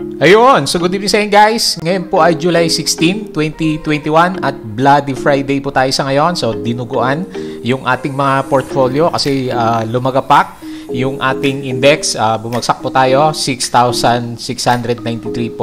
Ayun, so good evening sa inyo guys. Ngayon po ay July 16, 2021 at Bloody Friday po tayo sa ngayon. So dinuguan yung ating mga portfolio kasi uh, lumagapak yung ating index. Uh, bumagsak po tayo 6,693.83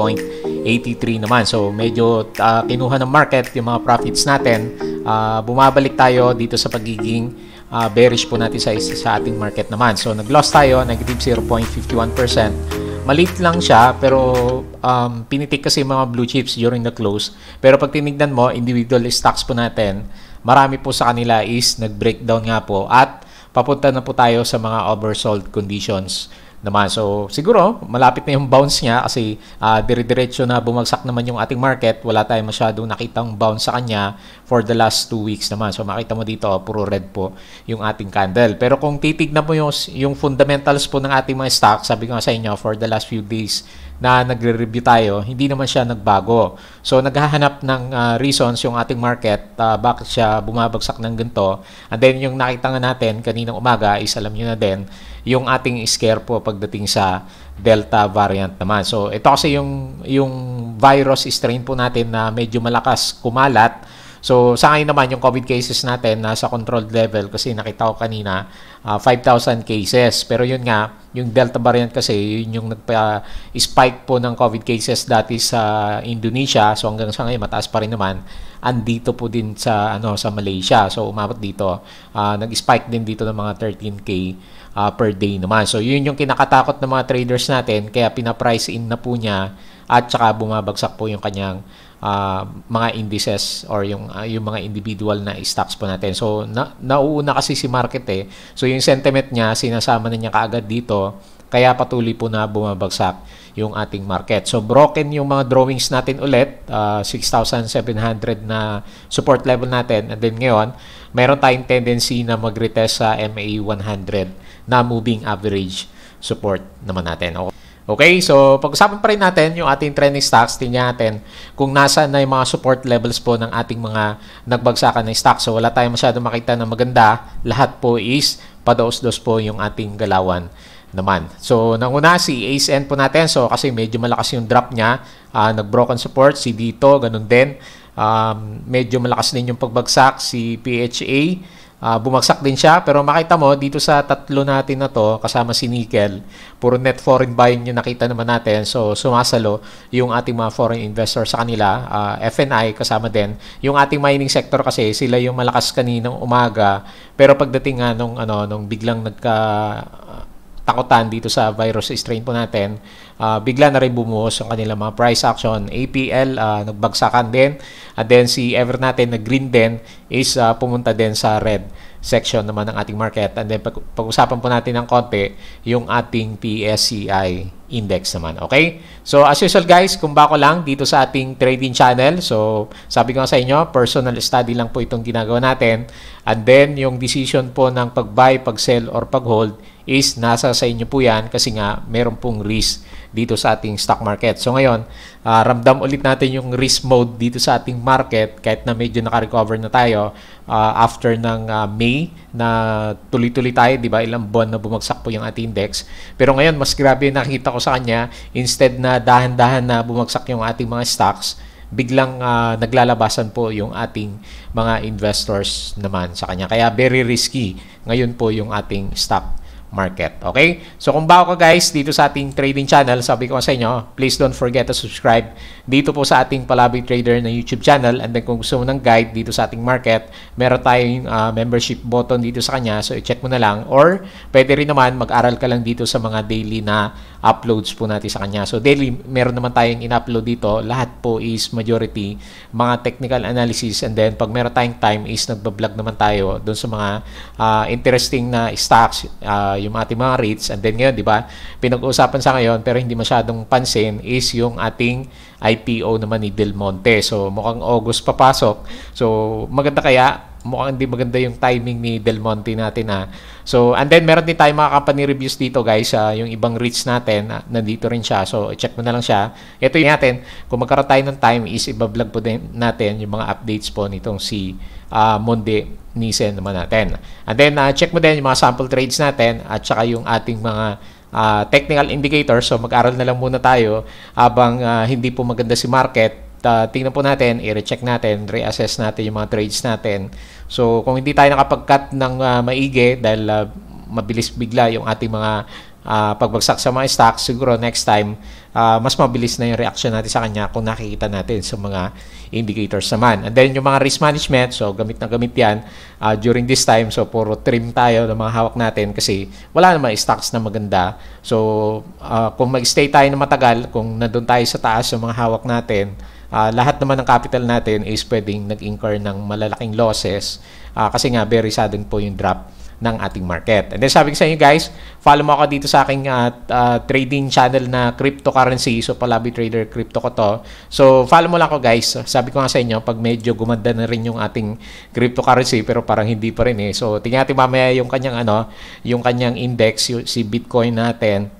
naman. So medyo uh, kinuha ng market yung mga profits natin. Uh, bumabalik tayo dito sa pagiging uh, bearish po natin sa, sa ating market naman. So nag-loss tayo, negative 0.51%. Maliit lang siya pero um, pinitik kasi mga blue chips during the close. Pero pag tinignan mo, individual stocks po natin, marami po sa kanila is nag-breakdown nga po at papunta na po tayo sa mga oversold conditions naman. So, siguro, malapit na yung bounce niya kasi uh, dire-diretso na bumagsak naman yung ating market. Wala tayong masyadong nakitang bounce sa kanya for the last 2 weeks naman. So, makita mo dito, puro red po yung ating candle. Pero kung titignan mo yung, yung fundamentals po ng ating mga stock, sabi ko nga sa inyo, for the last few days, na nagre-review tayo, hindi naman siya nagbago. So, naghahanap ng uh, reasons yung ating market, uh, bakit siya bumabagsak ng ganito. And then, yung nakita nga natin kaninang umaga is alam nyo na din, yung ating scare po pagdating sa Delta variant naman. So, ito kasi yung, yung virus strain po natin na medyo malakas kumalat So, sa ngayon naman, yung COVID cases natin nasa controlled level kasi nakita ko kanina, uh, ah, 5,000 cases. Pero yun nga, yung Delta variant kasi, yun yung nagpa-spike po ng COVID cases dati sa Indonesia. So, hanggang sa ngayon, mataas pa rin naman. Andito po din sa, ano, sa Malaysia. So, umabot dito. Uh, nag-spike din dito ng mga 13K uh, per day naman. So, yun yung kinakatakot ng mga traders natin. Kaya pina-price in na po niya at saka bumabagsak po yung kanyang uh, mga indices or yung uh, yung mga individual na stocks po natin. So na, nauuna kasi si market eh. So yung sentiment niya sinasama na niya kaagad dito kaya patuloy po na bumabagsak yung ating market. So broken yung mga drawings natin ulit, uh, 6,700 na support level natin and then ngayon, meron tayong tendency na mag-retest sa MA 100 na moving average support naman natin. Okay. So pag-usapan pa rin natin yung ating trending stocks. Tingnan natin kung nasa na yung mga support levels po ng ating mga nagbagsakan ng stocks. So wala tayong masyado makita na maganda. Lahat po is padaos-dos po yung ating galawan naman. So nanguna si ASN po natin. So kasi medyo malakas yung drop niya. Uh, nag-broken support. Si dito, ganun din. Um, medyo malakas din yung pagbagsak. Si PHA Uh, bumagsak din siya. Pero makita mo dito sa tatlo natin na to kasama si nickel puro net foreign buying yung nakita naman natin. So sumasalo yung ating mga foreign investors sa kanila. Uh, ah, FNI kasama din. Yung ating mining sector kasi sila yung malakas kaninang umaga. Pero pagdating nga nung ano nung biglang nagka takutan dito sa virus strain po natin, uh, bigla na rin bumuhos ang kanilang mga price action. APL, uh, ah, nagbagsakan din. And then si Ever natin na green din is uh, pumunta din sa red section naman ng ating market. And then pag- pag-usapan po natin ng konti yung ating PSCI index naman. Okay? So as usual guys, kung bako lang dito sa ating trading channel. So sabi ko sa inyo, personal study lang po itong ginagawa natin. And then yung decision po ng pag-buy, pag-sell or pag-hold is nasa sa inyo po yan kasi nga meron pong risk dito sa ating stock market. So ngayon, uh, ramdam ulit natin yung risk mode dito sa ating market kahit na medyo naka-recover na tayo uh, after ng uh, May na tuloy-tuloy tayo, di ba? Ilang buwan na bumagsak po yung ating index. Pero ngayon, mas grabe yung nakita ko sa kanya. Instead na dahan-dahan na bumagsak yung ating mga stocks, biglang uh, naglalabasan po yung ating mga investors naman sa kanya. Kaya very risky ngayon po yung ating stock market. Okay? So kung bago ka guys dito sa ating trading channel, sabi ko sa inyo, please don't forget to subscribe dito po sa ating Palabi Trader na YouTube channel. And then kung gusto mo ng guide dito sa ating market, meron tayong uh, membership button dito sa kanya. So i-check mo na lang. Or pwede rin naman mag-aral ka lang dito sa mga daily na uploads po natin sa kanya. So daily, meron naman tayong in-upload dito. Lahat po is majority mga technical analysis and then pag meron tayong time is nagba-vlog naman tayo doon sa mga uh, interesting na stocks, uh, yung ating mga rates and then ngayon, di ba, pinag-uusapan sa ngayon pero hindi masyadong pansin is yung ating IPO naman ni Del Monte. So mukhang August papasok. So maganda kaya mukhang hindi maganda yung timing ni Del Monte natin ha. So, and then meron din tayo mga company reviews dito guys, uh, yung ibang REITs natin, uh, nandito rin siya. So, check mo na lang siya. Ito yung natin, kung magkaroon tayo ng time is ibablog po din natin yung mga updates po nitong si uh, Monde Nissen naman natin. And then, uh, check mo din yung mga sample trades natin at saka yung ating mga uh, technical indicator. So mag-aral na lang muna tayo habang uh, hindi po maganda si market. Uh, tingnan po natin, i-recheck natin, reassess natin yung mga trades natin. So kung hindi tayo nakapag-cut ng uh, maigi dahil uh, mabilis bigla yung ating mga uh, pagbagsak sa mga stocks, siguro next time, uh, mas mabilis na yung reaction natin sa kanya kung nakikita natin sa mga indicators naman. And then yung mga risk management, so gamit na gamit yan uh, during this time. So puro trim tayo ng mga hawak natin kasi wala naman stocks na maganda. So uh, kung mag-stay tayo na matagal, kung nandun tayo sa taas ng mga hawak natin, uh, lahat naman ng capital natin is pwedeng nag-incur ng malalaking losses uh, kasi nga very sudden po yung drop ng ating market. And then sabi ko sa inyo guys, follow mo ako dito sa aking uh, uh, trading channel na cryptocurrency. So Palabi Trader Crypto ko to. So follow mo lang ako guys. Sabi ko nga sa inyo, pag medyo gumanda na rin yung ating cryptocurrency pero parang hindi pa rin eh. So tingnan natin mamaya yung kanyang ano, yung kanyang index, yung, si Bitcoin natin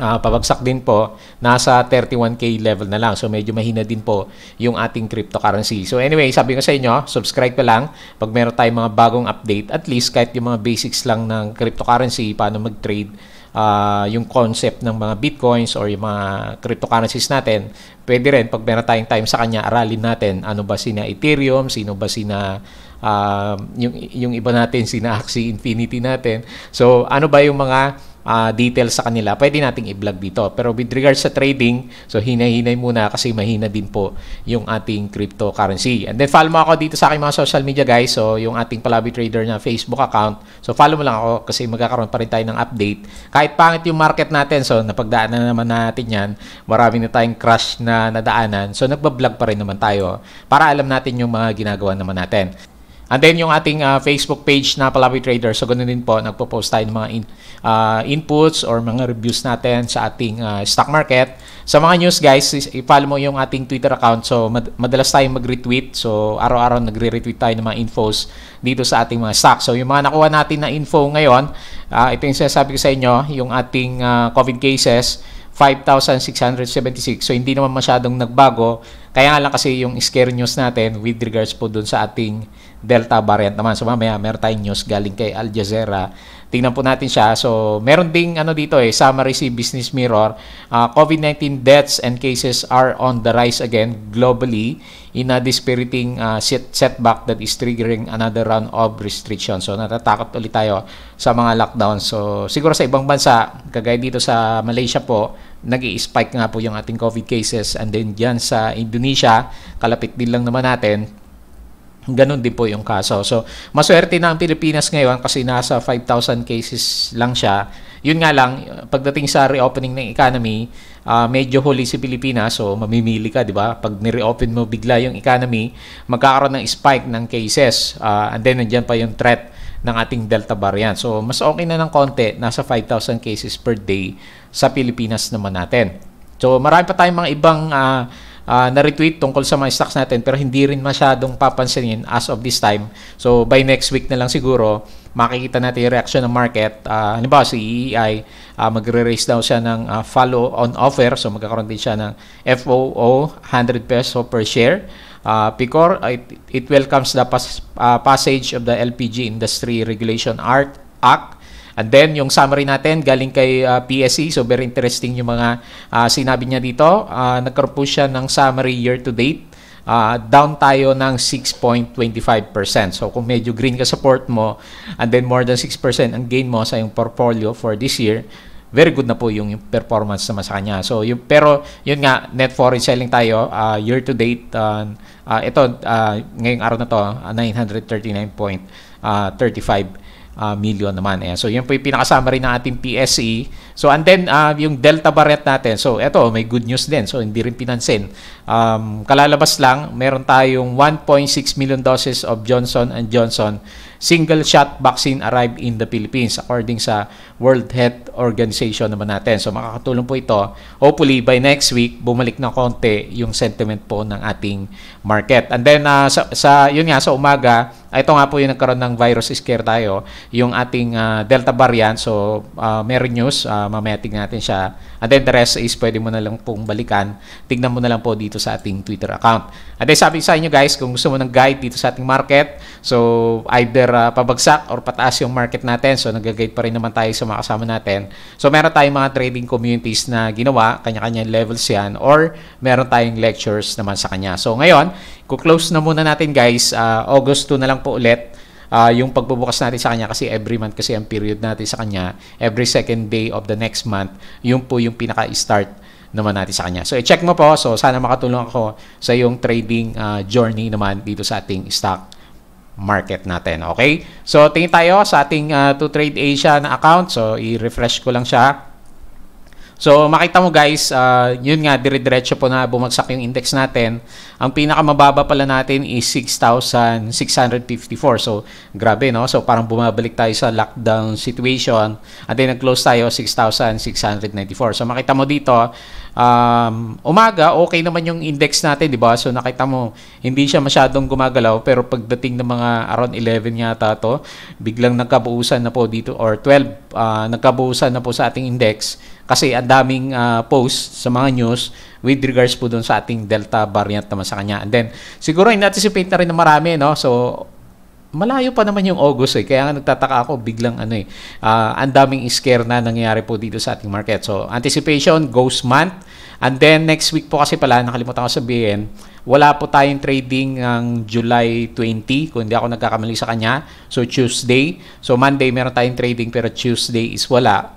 uh, pabagsak din po, nasa 31k level na lang. So medyo mahina din po yung ating cryptocurrency. So anyway, sabi ko sa inyo, subscribe ka lang pag meron tayong mga bagong update. At least kahit yung mga basics lang ng cryptocurrency, paano mag-trade, uh, yung concept ng mga bitcoins or yung mga cryptocurrencies natin, pwede rin pag meron tayong time sa kanya, aralin natin ano ba sina Ethereum, sino ba sina uh, yung, yung iba natin, sina Axie Infinity natin. So ano ba yung mga uh, details sa kanila, pwede nating i-vlog dito. Pero with regards sa trading, so hinay-hinay muna kasi mahina din po yung ating cryptocurrency. And then follow mo ako dito sa aking mga social media guys. So yung ating Palabi Trader na Facebook account. So follow mo lang ako kasi magkakaroon pa rin tayo ng update. Kahit pangit yung market natin, so napagdaanan na naman natin yan. Marami na tayong crash na nadaanan. So nagbablog pa rin naman tayo para alam natin yung mga ginagawa naman natin. And then yung ating uh, Facebook page na Palawi Trader. So ganun din po, nagpo-post tayo ng mga in, uh, inputs or mga reviews natin sa ating uh, stock market. Sa mga news guys, i-follow mo yung ating Twitter account. So mad- madalas tayong mag-retweet. So araw-araw nagre-retweet tayo ng mga infos dito sa ating mga stock. So yung mga nakuha natin na info ngayon, uh, ito yung sinasabi ko sa inyo, yung ating uh, COVID cases, 5,676. So hindi naman masyadong nagbago. Kaya lang kasi yung scare news natin with regards po dun sa ating Delta variant naman. So mamaya meron tayong news galing kay Al Jazeera. Tingnan po natin siya. So meron ding ano dito eh, summary si Business Mirror. Uh, COVID-19 deaths and cases are on the rise again globally in a dispiriting uh, set setback that is triggering another round of restrictions. So natatakot ulit tayo sa mga lockdown. So siguro sa ibang bansa, kagaya dito sa Malaysia po, nag spike nga po yung ating COVID cases and then dyan sa Indonesia, kalapit din lang naman natin, Ganon din po yung kaso. So, maswerte na ang Pilipinas ngayon kasi nasa 5,000 cases lang siya. Yun nga lang, pagdating sa reopening ng economy, uh, medyo huli si Pilipinas. So, mamimili ka, di ba? Pag ni-reopen mo bigla yung economy, magkakaroon ng spike ng cases. Uh, and then, nandiyan pa yung threat ng ating Delta variant. So, mas okay na ng konti. Nasa 5,000 cases per day sa Pilipinas naman natin. So, marami pa tayong mga ibang uh, uh, na-retweet tungkol sa mga stocks natin pero hindi rin masyadong papansinin as of this time. So by next week na lang siguro makikita natin yung reaction ng market. Uh, halimbawa si EEI, uh, magre-raise daw siya ng uh, follow on offer. So magkakaroon din siya ng FOO 100 peso per share. Uh, Picor, it, it welcomes the pas, uh, passage of the LPG Industry Regulation Act And then, yung summary natin galing kay uh, PSE. So, very interesting yung mga uh, sinabi niya dito. Uh, nagkaroon po siya ng summary year to date. Uh, down tayo ng 6.25%. So, kung medyo green ka support mo, and then more than 6% ang gain mo sa yung portfolio for this year, very good na po yung, yung performance naman sa kanya. So, yung, pero yun nga, net foreign selling tayo, uh, year to date, uh, uh, ito, uh, ngayong araw na to, uh, 939.35 uh, million naman. Ayan. So, yun po yung pinaka-summary ng ating PSE. So, and then, uh, yung Delta variant natin. So, eto, may good news din. So, hindi rin pinansin. Um, kalalabas lang, meron tayong 1.6 million doses of Johnson and Johnson single shot vaccine arrived in the Philippines according sa World Health Organization naman natin. So makakatulong po ito. Hopefully by next week bumalik na konti yung sentiment po ng ating market. And then uh, sa, sa yun nga sa umaga, ito nga po yung nagkaroon ng virus scare tayo, yung ating uh, Delta variant. So uh, meron news, uh, mamaya tignan natin siya. And then the rest is pwede mo na lang pong balikan. Tignan mo na lang po dito sa ating Twitter account. And then sabi sa inyo guys, kung gusto mo ng guide dito sa ating market, so either uh, pabagsak or pataas yung market natin. So nag-guide pa rin naman tayo sa mga kasama natin. So meron tayong mga trading communities na ginawa, kanya-kanya levels yan or meron tayong lectures naman sa kanya. So ngayon, ku-close na muna natin guys. Uh, August 2 na lang po ulit uh, yung pagbubukas natin sa kanya kasi every month kasi ang period natin sa kanya, every second day of the next month, yung po yung pinaka-start naman natin sa kanya. So, i-check mo po. So, sana makatulong ako sa yung trading uh, journey naman dito sa ating stock market natin. Okay? So, tingin tayo sa ating uh, to trade Asia na account. So, i-refresh ko lang siya. So, makita mo guys, uh, yun nga, dire-diretso po na bumagsak yung index natin. Ang pinakamababa pala natin is 6,654. So, grabe, no? So, parang bumabalik tayo sa lockdown situation. At then, nag-close tayo 6,694. So, makita mo dito, um, umaga, okay naman yung index natin, di ba? So, nakita mo, hindi siya masyadong gumagalaw. Pero pagdating ng mga around 11 yata to, biglang nagkabuusan na po dito, or 12, uh, nagkabuusan na po sa ating index kasi ang daming uh, posts sa mga news with regards po doon sa ating Delta variant naman sa kanya. And then, siguro in-anticipate na rin na marami, no? So, malayo pa naman yung August eh. Kaya nga nagtataka ako biglang ano eh. Uh, ang daming scare na nangyayari po dito sa ating market. So, anticipation, ghost month. And then, next week po kasi pala, nakalimutan ko sabihin, wala po tayong trading ng July 20, kung hindi ako nagkakamali sa kanya. So, Tuesday. So, Monday meron tayong trading pero Tuesday is wala.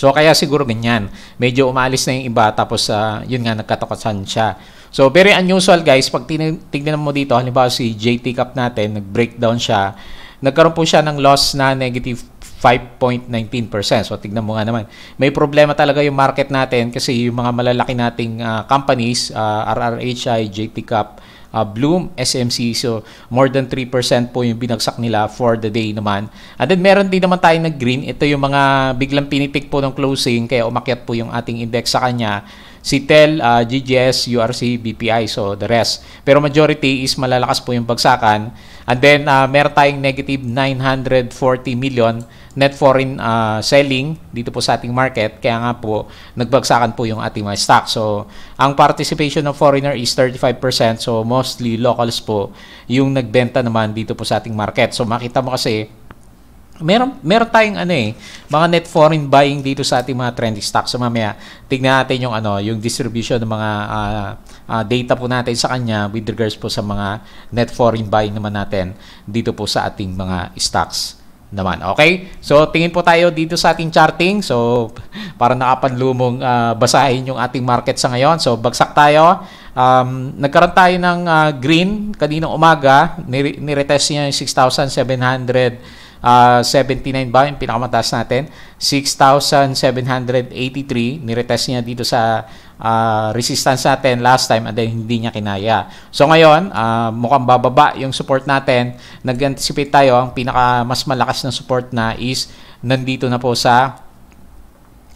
So kaya siguro ganyan. Medyo umalis na yung iba tapos uh, yun nga nagkatakasan siya. So very unusual guys. Pag tingnan mo dito, halimbawa si JT Cup natin, nag-breakdown siya. Nagkaroon po siya ng loss na negative 5.19%. So tignan mo nga naman. May problema talaga yung market natin kasi yung mga malalaki nating uh, companies, uh, RRHI, JT Cup, uh, Bloom, SMC. So, more than 3% po yung binagsak nila for the day naman. And then, meron din naman tayo na green. Ito yung mga biglang pinitik po ng closing, kaya umakyat po yung ating index sa kanya. Si TEL, uh, GGS, URC, BPI, so the rest. Pero majority is malalakas po yung bagsakan. And then, uh, meron tayong negative 940 million net foreign uh, selling dito po sa ating market. Kaya nga po, nagbagsakan po yung ating mga stock. So, ang participation ng foreigner is 35%. So, mostly locals po yung nagbenta naman dito po sa ating market. So, makita mo kasi, meron meron tayong ano eh, mga net foreign buying dito sa ating mga trending stocks. So mamaya tingnan natin yung ano, yung distribution ng mga uh, uh, data po natin sa kanya with regards po sa mga net foreign buying naman natin dito po sa ating mga stocks naman. Okay? So, tingin po tayo dito sa ating charting. So, para nakapanlumong uh, basahin yung ating market sa ngayon. So, bagsak tayo. Um, nagkaroon tayo ng uh, green kaninang umaga. Niretest niya yung 6,700 uh, 79 ba yung pinakamataas natin? 6,783 niretest niya dito sa uh, resistance natin last time and then hindi niya kinaya. So ngayon uh, mukhang bababa yung support natin. Nag-anticipate tayo. Ang pinaka mas malakas na support na is nandito na po sa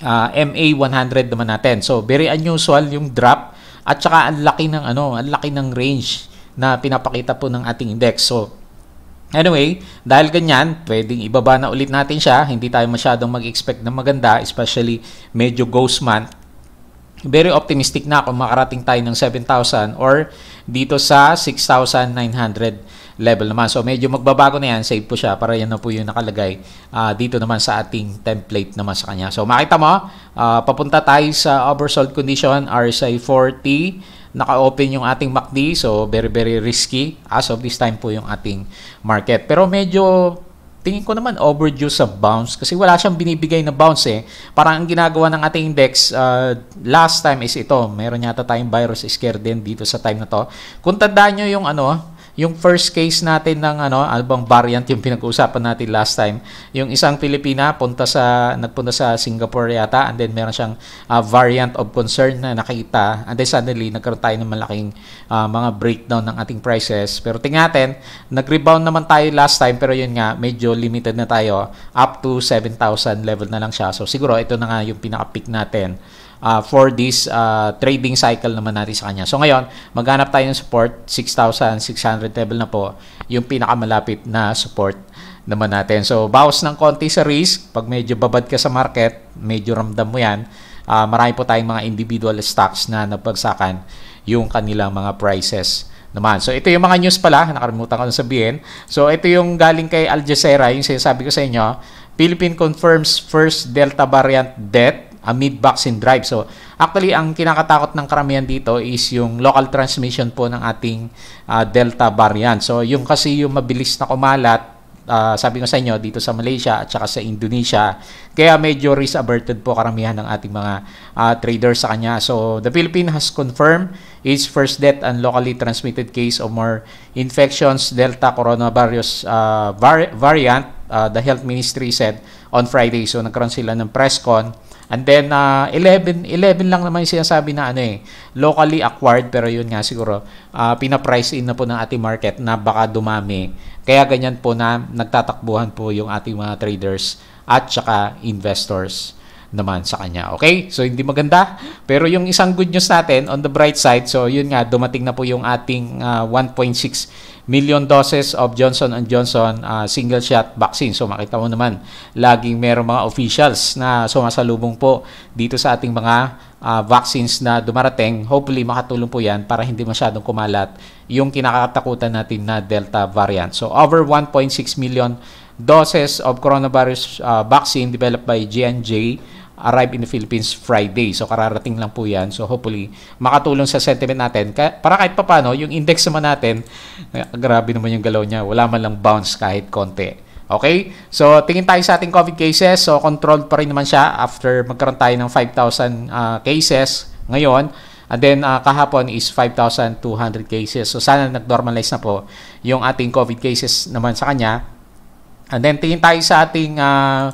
uh, MA 100 naman natin. So very unusual yung drop at saka ang laki ng ano ang laki ng range na pinapakita po ng ating index. So Anyway, dahil ganyan, pwedeng ibaba na ulit natin siya. Hindi tayo masyadong mag-expect na maganda, especially medyo ghost month. Very optimistic na kung makarating tayo ng 7,000 or dito sa 6,900 level naman. So medyo magbabago na yan, save po siya para yan na po yung nakalagay uh, dito naman sa ating template naman sa kanya. So makita mo, uh, papunta tayo sa oversold condition, RSI 40, naka-open yung ating MACD. So, very, very risky as of this time po yung ating market. Pero medyo tingin ko naman overdue sa bounce kasi wala siyang binibigay na bounce eh. Parang ang ginagawa ng ating index uh, last time is ito. Meron yata tayong virus scare din dito sa time na to. Kung tandaan nyo yung ano, yung first case natin ng ano, albang variant yung pinag-uusapan natin last time. Yung isang Pilipina punta sa nagpunta sa Singapore yata and then meron siyang uh, variant of concern na nakita and then suddenly nagkaroon tayo ng malaking uh, mga breakdown ng ating prices. Pero tingnan natin, nag-rebound naman tayo last time pero yun nga medyo limited na tayo up to 7,000 level na lang siya. So siguro ito na nga yung pinaka-peak natin uh, for this uh, trading cycle naman natin sa kanya. So ngayon, maghanap tayo ng support, 6,600 level na po, yung pinakamalapit na support naman natin. So bawas ng konti sa risk, pag medyo babad ka sa market, medyo ramdam mo yan, uh, marami po tayong mga individual stocks na napagsakan yung kanilang mga prices naman. So ito yung mga news pala, nakalimutan ko na sabihin. So ito yung galing kay Al Jazeera, yung sinasabi ko sa inyo, Philippine confirms first Delta variant death amid vaccine drive. So actually ang kinakatakot ng karamihan dito is yung local transmission po ng ating uh, Delta variant. So yung kasi yung mabilis na kumalat uh, sabi ko sa inyo dito sa Malaysia at saka sa Indonesia. Kaya medyo risk averted po karamihan ng ating mga uh, traders sa kanya. So the Philippines has confirmed its first death and locally transmitted case of more infections Delta coronavirus uh, var- variant. Uh, the health ministry said on Friday. So nagkaroon sila ng press con And then uh, 11 11 lang naman yung sinasabi na ano eh locally acquired pero yun nga siguro uh, pina-price in na po ng ating market na baka dumami. Kaya ganyan po na nagtatakbuhan po yung ating mga traders at saka investors naman sa kanya. Okay? So, hindi maganda. Pero yung isang good news natin, on the bright side, so yun nga, dumating na po yung ating uh, 1.6 million doses of Johnson Johnson uh, single shot vaccine. So makita mo naman, laging merong mga officials na sumasalubong po dito sa ating mga uh, vaccines na dumarating. Hopefully makatulong po 'yan para hindi masyadong kumalat yung kinakatakutan natin na Delta variant. So over 1.6 million doses of coronavirus uh, vaccine developed by J&J arrive in the Philippines Friday. So kararating lang po yan. So hopefully makatulong sa sentiment natin. Para kahit papano, yung index naman natin, grabe naman yung galaw niya. Wala man lang bounce kahit konti. Okay? So, tingin tayo sa ating COVID cases. So, controlled pa rin naman siya after magkaroon tayo ng 5,000 uh, cases ngayon. And then, uh, kahapon is 5,200 cases. So, sana nag-normalize na po yung ating COVID cases naman sa kanya. And then tingin tayo sa ating uh,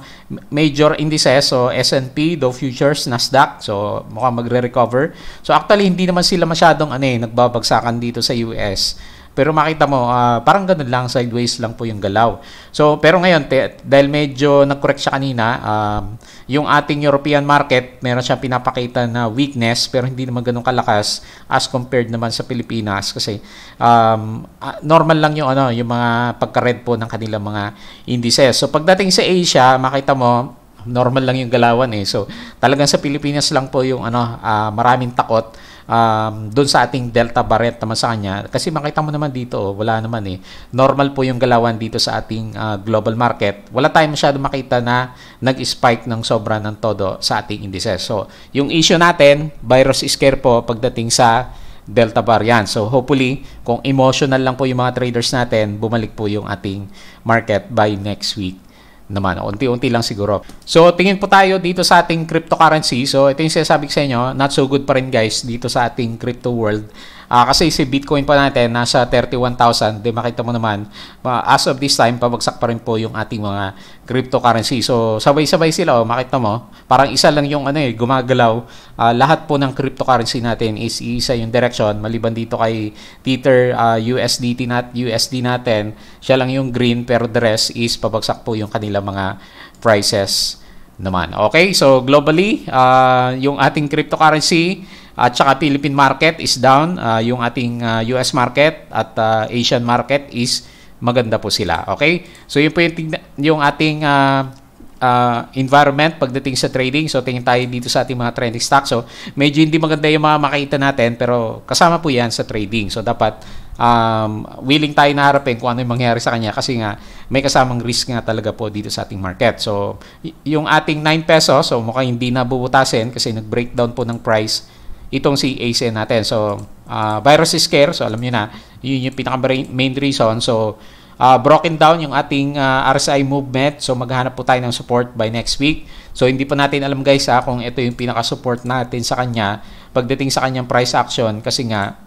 major indices, so S&P, Dow Futures, Nasdaq. So mukhang magre-recover. So actually hindi naman sila masyadong ano eh, nagbabagsakan dito sa US. Pero makita mo, uh, parang ganun lang, sideways lang po yung galaw. So, pero ngayon, te, dahil medyo nag-correct siya kanina, um, yung ating European market, meron siyang pinapakita na weakness, pero hindi naman ganun kalakas as compared naman sa Pilipinas. Kasi um, uh, normal lang yung, ano, yung mga pagka-red po ng kanilang mga indices. So, pagdating sa Asia, makita mo, normal lang yung galawan eh. So, talagang sa Pilipinas lang po yung ano, uh, maraming takot um, doon sa ating Delta variant naman sa kanya. Kasi makita mo naman dito, oh, wala naman eh. Normal po yung galawan dito sa ating uh, global market. Wala tayong masyado makita na nag-spike ng sobra ng todo sa ating indices. So, yung issue natin, virus scare po pagdating sa Delta variant. So hopefully, kung emotional lang po yung mga traders natin, bumalik po yung ating market by next week naman. Unti-unti lang siguro. So, tingin po tayo dito sa ating cryptocurrency. So, ito yung sinasabi ko sa inyo, not so good pa rin guys dito sa ating crypto world. Uh, kasi si Bitcoin pa natin nasa 31,000. Di makita mo naman, uh, as of this time, pabagsak pa rin po yung ating mga cryptocurrency. So, sabay-sabay sila. Oh, makita mo, parang isa lang yung ano eh, gumagalaw. Uh, lahat po ng cryptocurrency natin is isa yung direction. Maliban dito kay Tether, uh, USDT nat, USD natin, siya lang yung green pero the rest is pabagsak po yung kanila mga prices naman. Okay, so globally, uh, yung ating cryptocurrency at saka Philippine market is down. Uh, yung ating uh, US market at uh, Asian market is maganda po sila. Okay? So yun po yung, yung ating uh, uh, environment pagdating sa trading. So tingin tayo dito sa ating mga trending stock. So medyo hindi maganda yung mga makita natin pero kasama po yan sa trading. So dapat um, willing tayo na harapin kung ano yung mangyayari sa kanya kasi nga may kasamang risk nga talaga po dito sa ating market. So yung ating 9 pesos, so mukhang hindi na bubutasin kasi nag-breakdown po ng price itong si ASN natin. So, uh, virus scare, so alam niyo na, yun yung pinaka main reason. So, uh, broken down yung ating uh, ah, RSI movement. So, maghanap po tayo ng support by next week. So, hindi pa natin alam guys ha, kung ito yung pinaka-support natin sa kanya pagdating sa kanyang price action kasi nga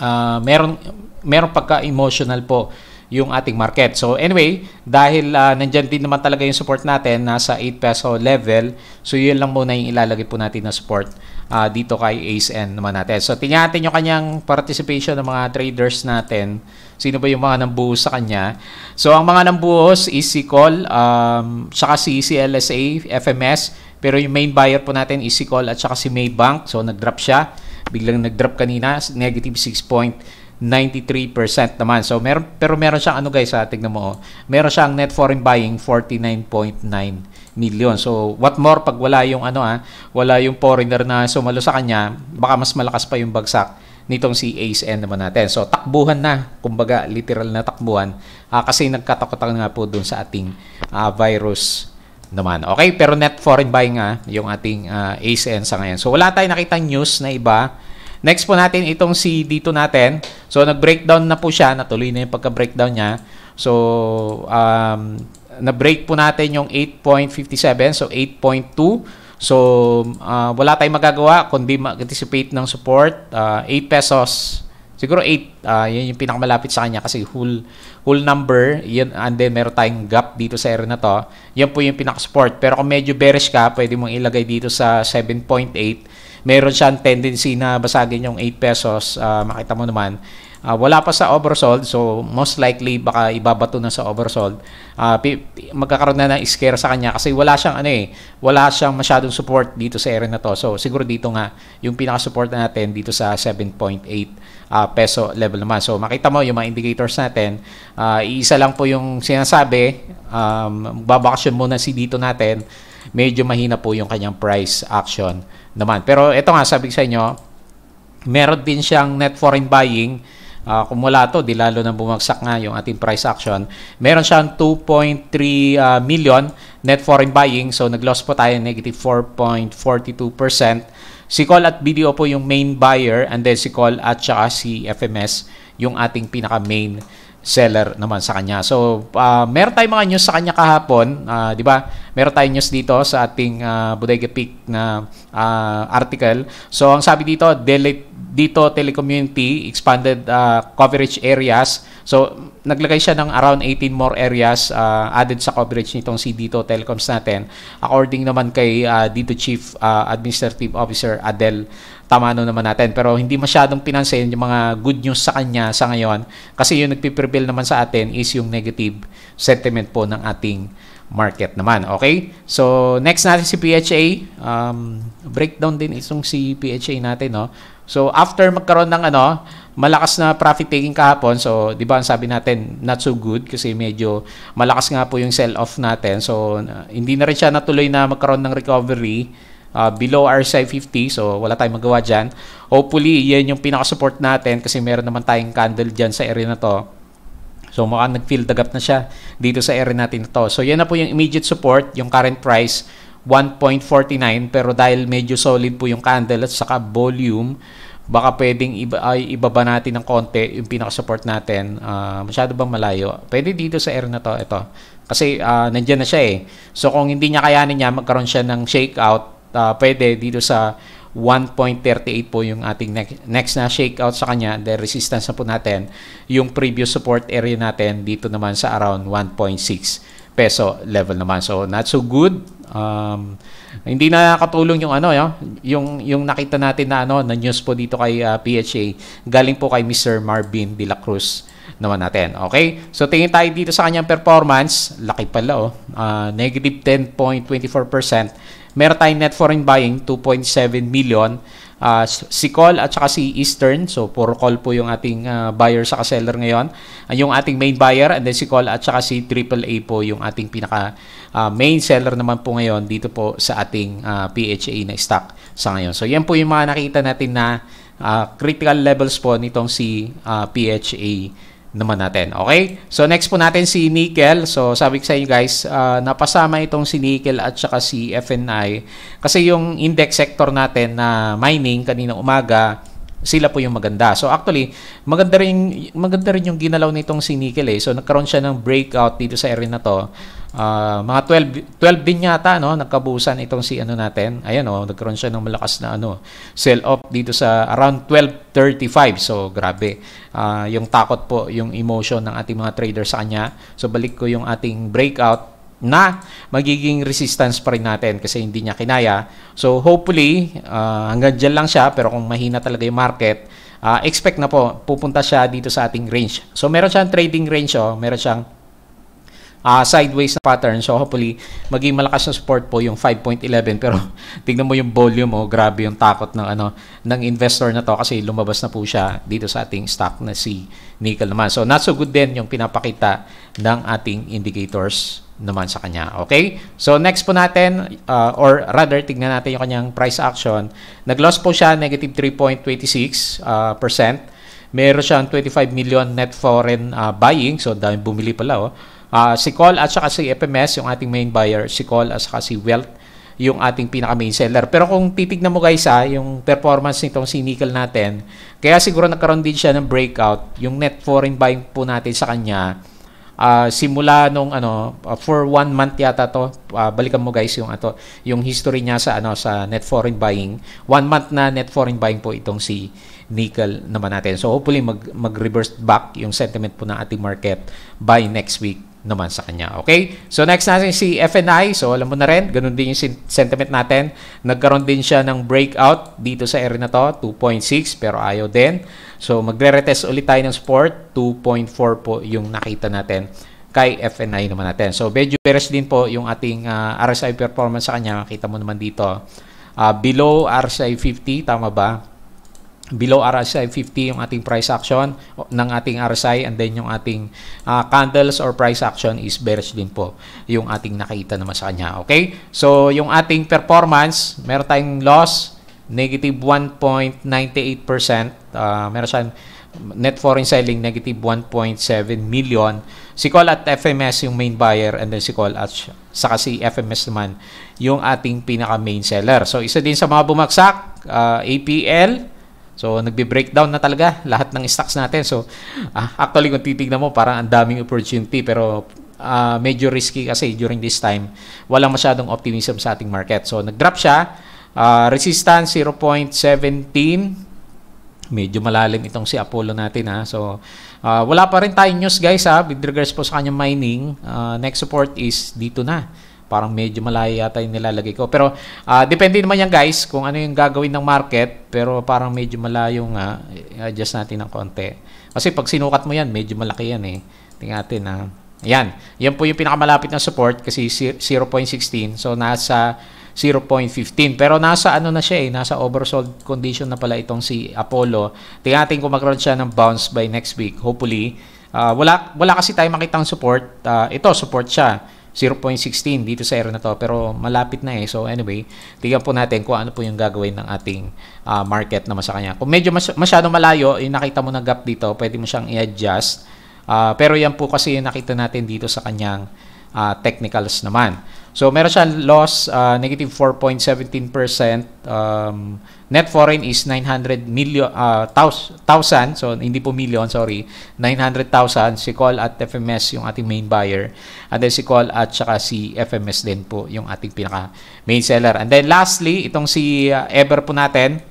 uh, meron meron pagka-emotional po yung ating market. So anyway, dahil uh, nandyan din naman talaga yung support natin, nasa 8 peso level, so yun lang muna yung ilalagay po natin na support uh, dito kay ACN naman natin. So tingnan natin yung kanyang participation ng mga traders natin. Sino ba yung mga nambuhos sa kanya? So ang mga nambuhos is si Call, um, saka si CLSA, FMS, pero yung main buyer po natin is si Call at saka si Maybank. So nag-drop siya. Biglang nag-drop kanina, negative 6 point 93% naman. So meron pero meron siyang ano guys, ha, tingnan mo. Oh. Meron siyang net foreign buying 49.9 million. So what more pag wala yung ano ah, wala yung foreigner na sumalo sa kanya, baka mas malakas pa yung bagsak nitong si ACN naman natin. So takbuhan na, kumbaga literal na takbuhan uh, kasi nagkatakotan nga po dun sa ating uh, virus naman. Okay, pero net foreign buying nga yung ating uh, ACN sa ngayon. So wala tayong nakita news na iba. Next po natin itong si dito natin. So nag-breakdown na po siya, natuloy na yung pagka-breakdown niya. So um, na-break po natin yung 8.57, so 8.2. So, uh, wala tayong magagawa kundi mag-anticipate ng support. Uh, 8 pesos. Siguro 8. Uh, yan yung pinakamalapit sa kanya kasi whole, whole number. Yan, and then, meron tayong gap dito sa area na to. Yan po yung pinaka-support. Pero kung medyo bearish ka, pwede mong ilagay dito sa 7.8. Meron siyang tendency na basagin yung 8 pesos. Uh, makita mo naman Uh, wala pa sa oversold, so most likely baka ibabato na sa oversold. Uh, magkakaroon na ng scare sa kanya kasi wala siyang ano eh, wala siyang masyadong support dito sa area na to. So siguro dito nga yung pinaka-support natin dito sa 7.8 uh, peso level naman. So makita mo yung mga indicators natin, uh, iisa lang po yung sinasabi, um, babakasyon muna si dito natin, medyo mahina po yung kanyang price action naman. Pero ito nga sabi sa inyo, meron din siyang net foreign buying uh, kung wala to, di lalo na bumagsak nga yung ating price action. Meron siyang 2.3 uh, ah, million net foreign buying. So, nag-loss po tayo negative 4.42%. Si Call at BDO po yung main buyer and then si Call at saka si FMS yung ating pinaka-main seller naman sa kanya. So, uh, meron tayong mga news sa kanya kahapon, uh, 'di ba? Meron tayong news dito sa ating uh, Bodega Peak na uh, article. So, ang sabi dito, delete dito telecommunity expanded uh, coverage areas. So naglagay siya ng around 18 more areas uh, added sa coverage nitong si Dito Telecoms natin. According naman kay uh, Dito Chief uh, Administrative Officer Adel Tamano naman natin. Pero hindi masyadong pinansin yung mga good news sa kanya sa ngayon kasi yung nagpiprevail naman sa atin is yung negative sentiment po ng ating market naman. Okay? So, next natin si PHA. Um, breakdown din itong si PHA natin, no? So, after magkaroon ng ano, malakas na profit taking kahapon. So, 'di ba, ang sabi natin not so good kasi medyo malakas nga po yung sell off natin. So, uh, hindi na rin siya natuloy na magkaroon ng recovery uh, below RSI 50. So, wala tayong magawa diyan. Hopefully, 'yan yung pinaka-support natin kasi meron naman tayong candle diyan sa area na 'to. So mukhang nag-fill the gap na siya dito sa area natin ito. So yan na po yung immediate support, yung current price 1.49 pero dahil medyo solid po yung candle at saka volume, baka pwedeng iba, ay, ibaba natin ng konti yung pinaka-support natin. Uh, masyado bang malayo? Pwede dito sa area na to, ito. Kasi uh, nandyan na siya eh. So kung hindi niya kayanin niya, magkaroon siya ng shakeout, uh, pwede dito sa 1.38 po yung ating next, next na shakeout sa kanya. The resistance na po natin. Yung previous support area natin dito naman sa around 1.6 peso level naman. So not so good. Um, hindi na nakatulong yung ano, yung yung nakita natin na ano, na news po dito kay uh, PHA. Galing po kay Mr. Marvin De La Cruz naman natin. Okay? So tingin tayo dito sa kanyang performance. Laki pala oh. Uh, negative 10.24% Tayong net foreign buying, 2.7 million. Uh, si call at saka si Eastern. So, puro call po yung ating uh, buyer sa seller ngayon. Uh, yung ating main buyer and then si call at saka si AAA po yung ating pinaka uh, main seller naman po ngayon dito po sa ating uh, PHA na stock sa ngayon. So, yan po yung mga nakita natin na uh, critical levels po nitong si uh, PHA naman natin. Okay? So, next po natin si nickel. So, sabi ko sa inyo guys, uh, napasama itong si nickel at saka si FNI. Kasi yung index sector natin na mining kanina umaga, sila po yung maganda. So actually, maganda rin maganda rin yung ginalaw nitong si Nickel eh. So nagkaroon siya ng breakout dito sa area na to. Uh, mga 12 12 din yata no nagkabusan itong si ano natin. Ayan oh, nagkaroon siya ng malakas na ano sell off dito sa around 12.35. So grabe. Uh, yung takot po, yung emotion ng ating mga traders sa kanya. So balik ko yung ating breakout na magiging resistance pa rin natin kasi hindi niya kinaya. So hopefully, uh, hanggang dyan lang siya pero kung mahina talaga yung market, uh, expect na po pupunta siya dito sa ating range. So meron siyang trading range oh, meron siyang uh, sideways na pattern. So hopefully, maging malakas na support po yung 5.11 pero tingnan mo yung volume oh, grabe yung takot ng ano ng investor na to kasi lumabas na po siya dito sa ating stock na si nickel naman. So not so good din yung pinapakita ng ating indicators naman sa kanya. Okay? So next po natin uh, or rather tignan natin yung kanyang price action. Nag-loss po siya negative 3.26% uh. Meron siyang 25 million net foreign uh, buying. So dahil bumili pala oh. Uh, si Call at saka si FMS yung ating main buyer, si Call at saka si Wealth yung ating pinaka main seller. Pero kung titignan mo guys ha, yung performance nitong si Nickel natin, kaya siguro nagkaroon din siya ng breakout. Yung net foreign buying po natin sa kanya, uh, simula nung ano uh, for one month yata to uh, balikan mo guys yung ato yung history niya sa ano sa net foreign buying one month na net foreign buying po itong si nickel naman natin so hopefully mag mag reverse back yung sentiment po ng ating market by next week naman sa kanya. Okay? So next natin si FNI. So alam mo na rin, ganun din yung sentiment natin. Nagkaroon din siya ng breakout dito sa area na to, 2.6 pero ayaw din. So magre-retest ulit tayo ng support, 2.4 po yung nakita natin kay FNI naman natin. So medyo beres din po yung ating uh, ah, RSI performance sa kanya. Makita mo naman dito. Uh, below RSI 50, tama ba? Below RSI 50 yung ating price action ng ating RSI and then yung ating uh, candles or price action is bearish din po yung ating nakita naman sa kanya. Okay? So, yung ating performance, meron tayong loss, negative 1.98%. Uh, meron siyang net foreign selling, negative 1.7 million. Si Call at FMS yung main buyer and then si Call at saka si FMS naman yung ating pinaka main seller. So, isa din sa mga bumagsak, uh, APL, So, nagbe-breakdown na talaga lahat ng stocks natin. So, uh, actually, kung titignan mo, parang ang daming opportunity. Pero, uh, medyo risky kasi during this time, walang masyadong optimism sa ating market. So, nag-drop siya. Uh, resistance, 0.17. Medyo malalim itong si Apollo natin. Ha? So, uh, wala pa rin tayong news guys ha, with regards po sa kanyang mining. Uh, next support is dito na parang medyo malayo yata yung nilalagay ko. Pero uh, depende naman yan guys kung ano yung gagawin ng market. Pero parang medyo malayo nga. adjust natin ng konti. Kasi pag sinukat mo yan, medyo malaki yan eh. Tingnan natin ha. Uh, yan. Yan po yung pinakamalapit na support kasi 0.16. So nasa 0.15. Pero nasa ano na siya eh, nasa oversold condition na pala itong si Apollo. Tingnan natin kung magkaroon siya ng bounce by next week. Hopefully, uh, wala wala kasi tayo makitang support. Uh, ito support siya. 0.16 dito sa area na to pero malapit na eh. So anyway tingnan po natin kung ano po yung gagawin ng ating uh, market naman sa kanya. Kung medyo mas masyado malayo yung nakita mo na gap dito pwede mo siyang i-adjust. Uh, pero yan po kasi yung nakita natin dito sa kanyang uh, technicals naman So, meron siya loss, uh, negative 4.17%. Um, net foreign is 900 million, uh, thousand, so hindi po million, sorry, 900,000. Si Call at FMS yung ating main buyer. And then si Call at saka si FMS din po yung ating pinaka main seller. And then lastly, itong si uh, Ever po natin,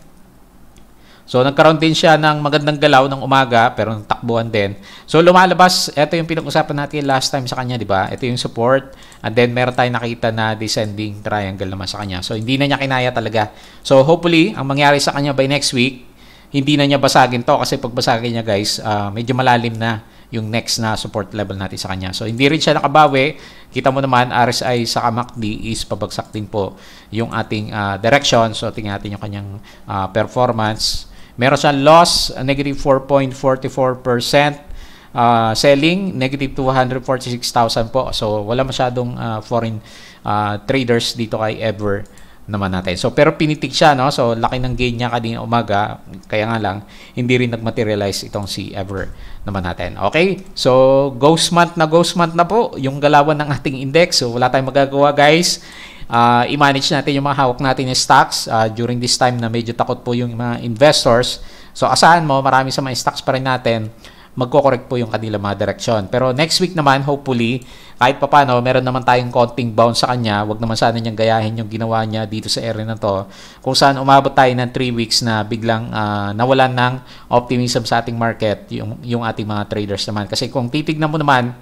So, nagkaroon din siya ng magandang galaw ng umaga, pero takbuhan din. So, lumalabas, ito yung pinag-usapan natin last time sa kanya, di ba? Ito yung support. And then, meron tayong nakita na descending triangle naman sa kanya. So, hindi na niya kinaya talaga. So, hopefully, ang mangyari sa kanya by next week, hindi na niya basagin to kasi pag basagin niya guys, uh, medyo malalim na yung next na support level natin sa kanya. So, hindi rin siya nakabawi. Kita mo naman, RSI sa MACD is pabagsak din po yung ating uh, direction. So, tingnan natin yung kanyang uh, performance. Meron siyang loss, negative 4.44%. Uh, selling, negative 246,000 po. So, wala masyadong uh, foreign uh, traders dito kay Ever naman natin. So, pero pinitik siya, no? So, laki ng gain niya kanina umaga. Kaya nga lang, hindi rin nagmaterialize itong si Ever naman natin. Okay? So, ghost month na ghost month na po yung galawan ng ating index. So, wala tayong magagawa, guys uh, i-manage natin yung mga hawak natin ng stocks uh, during this time na medyo takot po yung mga investors. So asahan mo, marami sa mga stocks pa rin natin, magko-correct po yung kanila mga direction. Pero next week naman, hopefully, kahit pa paano, meron naman tayong konting bounce sa kanya. Huwag naman sana niyang gayahin yung ginawa niya dito sa area na to. Kung saan umabot tayo ng 3 weeks na biglang uh, nawalan ng optimism sa ating market, yung, yung ating mga traders naman. Kasi kung titignan mo naman,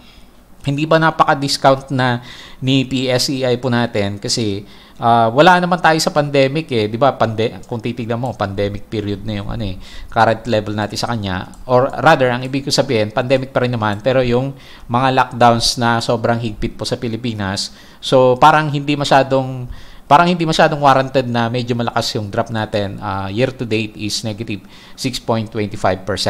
hindi ba napaka-discount na ni PSEI po natin kasi uh, wala naman tayo sa pandemic eh, 'di ba? Pande kung titignan mo, pandemic period na yung ano eh, current level natin sa kanya or rather ang ibig ko sabihin, pandemic pa rin naman pero yung mga lockdowns na sobrang higpit po sa Pilipinas. So parang hindi masyadong parang hindi masyadong warranted na medyo malakas yung drop natin. Uh, year to date is negative 6.25%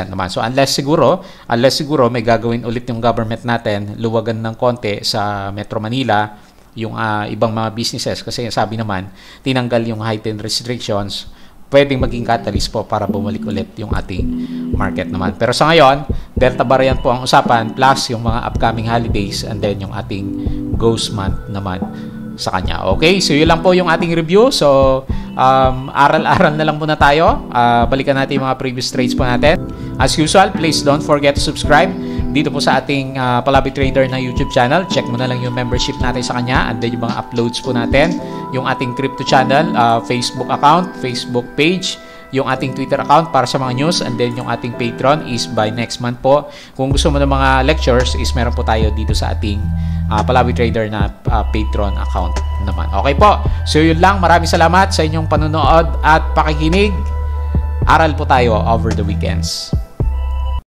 naman. So unless siguro, unless siguro may gagawin ulit yung government natin, luwagan ng konti sa Metro Manila, yung uh, ibang mga businesses kasi sabi naman tinanggal yung heightened restrictions pwedeng maging catalyst po para bumalik ulit yung ating market naman. Pero sa ngayon, Delta variant po ang usapan plus yung mga upcoming holidays and then yung ating ghost month naman sa kanya. Okay, so yun lang po yung ating review. So, um, aral-aral na lang muna tayo. Uh, balikan natin yung mga previous trades po natin. As usual, please don't forget to subscribe dito po sa ating uh, Palabi Trader na YouTube channel. Check mo na lang yung membership natin sa kanya and then yung mga uploads po natin. Yung ating crypto channel, uh, Facebook account, Facebook page, yung ating Twitter account para sa mga news and then yung ating Patreon is by next month po. Kung gusto mo ng mga lectures is meron po tayo dito sa ating uh, Palawi Trader na uh, Patreon account naman. Okay po. So yun lang. Maraming salamat sa inyong panonood at pakikinig. Aral po tayo over the weekends.